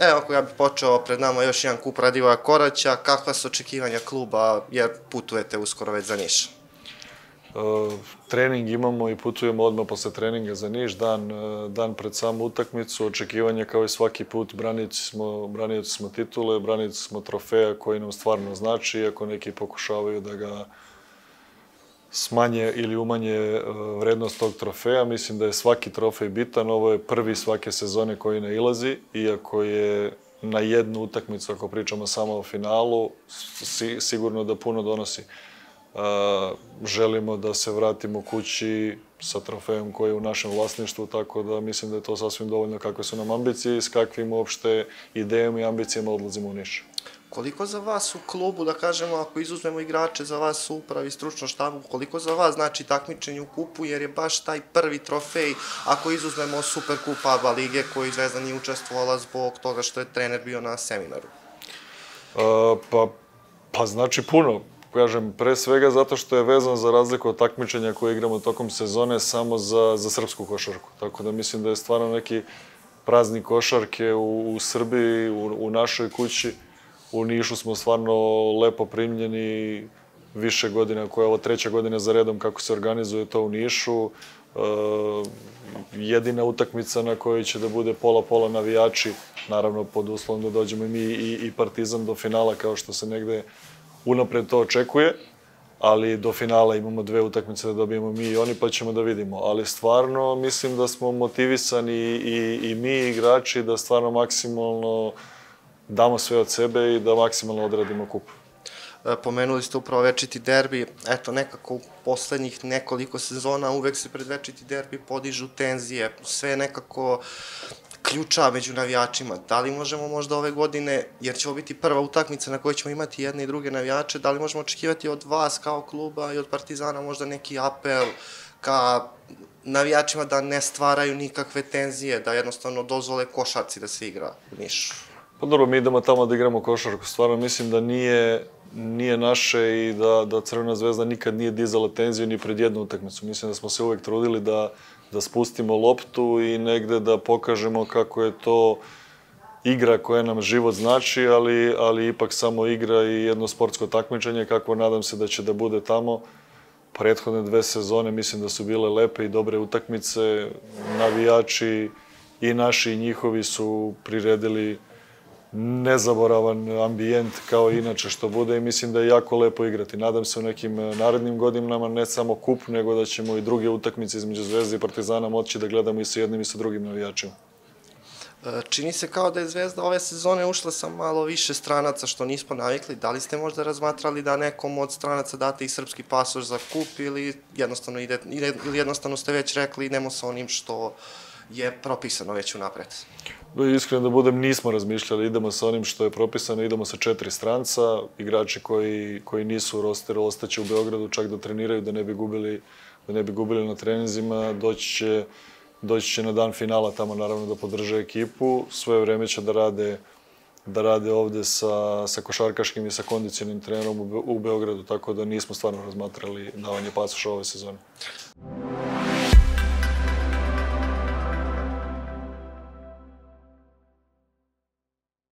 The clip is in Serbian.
Evo, ako ja bih počeo, pred nama još jedan kup Radivoja Koraća, kakva su očekivanja kluba, jer putujete uskoro već za Niš? Uh, trening imamo i putujemo odmah posle treninga za Niš, dan, uh, dan pred samu utakmicu, očekivanja kao i svaki put, branioci smo, branioci smo titule, branioci smo trofeja koji nam stvarno znači, iako neki pokušavaju da ga smanje ili umanje uh, vrednost tog trofeja. Mislim da je svaki trofej bitan, ovo je prvi svake sezone koji nailazi, iako je na jednu utakmicu, ako pričamo samo o finalu, si, sigurno da puno donosi. Uh, želimo da se vratimo kući sa trofejom koji je u našem vlasništvu, tako da mislim da je to sasvim dovoljno kakve su nam ambicije i s kakvim uopšte idejama i ambicijama odlazimo u Niš. Koliko za vas u klubu, da kažemo, ako izuzmemo igrače, za vas u upravi, stručno štabu, koliko za vas znači takmičenje u kupu, jer je baš taj prvi trofej, ako izuzmemo Superkup ABA lige, koji Zvezda nije učestvovala zbog toga što je trener bio na seminaru? Uh, pa, pa znači puno. Kažem, pre svega zato što je vezan za razliku od takmičenja koje igramo tokom sezone samo za, za srpsku košarku. Tako da mislim da je stvarno neki praznik košarke u, u Srbiji, u, u našoj kući U Nišu smo stvarno lepo primljeni više godina, koja je ovo treća godina za redom kako se organizuje to u Nišu. E, jedina utakmica na kojoj će da bude pola-pola navijači, naravno pod uslovom da dođemo i mi i, i Partizan do finala kao što se negde unapred to očekuje, ali do finala imamo dve utakmice da dobijemo mi i oni pa ćemo da vidimo. Ali stvarno mislim da smo motivisani i, i mi igrači da stvarno maksimalno damo sve od sebe i da maksimalno odradimo kup. E, pomenuli ste upravo večiti derbi, eto nekako u poslednjih nekoliko sezona uvek se pred večiti derbi podižu tenzije, sve nekako ključa među navijačima. Da li možemo možda ove godine, jer će ovo biti prva utakmica na kojoj ćemo imati jedne i druge navijače, da li možemo očekivati od vas kao kluba i od Partizana možda neki apel ka navijačima da ne stvaraju nikakve tenzije, da jednostavno dozvole košarci da se igra u Nišu? Pa dobro, mi idemo tamo da igramo košarku. Stvarno mislim da nije, nije naše i da, da Crvena zvezda nikad nije dizala tenziju ni pred jednu utakmicu. Mislim da smo se uvek trudili da, da spustimo loptu i negde da pokažemo kako je to igra koja nam život znači, ali, ali ipak samo igra i jedno sportsko takmičenje, kako nadam se da će da bude tamo. Prethodne dve sezone mislim da su bile lepe i dobre utakmice. Navijači i naši i njihovi su priredili nezaboravan ambijent kao inače što bude i mislim da je jako lepo igrati. Nadam se u nekim e, narednim godinama ne samo kup, nego da ćemo i druge utakmice između Zvezde i Partizana moći da gledamo i sa jednim i sa drugim navijačima. E, čini se kao da je Zvezda ove sezone ušla sa malo više stranaca što nismo navikli. Da li ste možda razmatrali da nekom od stranaca date i srpski pasoš za kup ili jednostavno, ide, ili jednostavno ste već rekli idemo sa onim što je propisano već unapred? Iskreno da budem, nismo razmišljali, idemo sa onim što je propisano, idemo sa četiri stranca, igrači koji, koji nisu u rosteru ostaće u Beogradu čak da treniraju, da ne bi gubili, da ne bi gubili na treninzima, doći će, doći će na dan finala tamo naravno da podrže ekipu, svoje vreme će da rade da rade ovde sa, sa košarkaškim i sa kondicionim trenerom u, u Beogradu, tako da nismo stvarno razmatrali davanje pasoša ove sezone.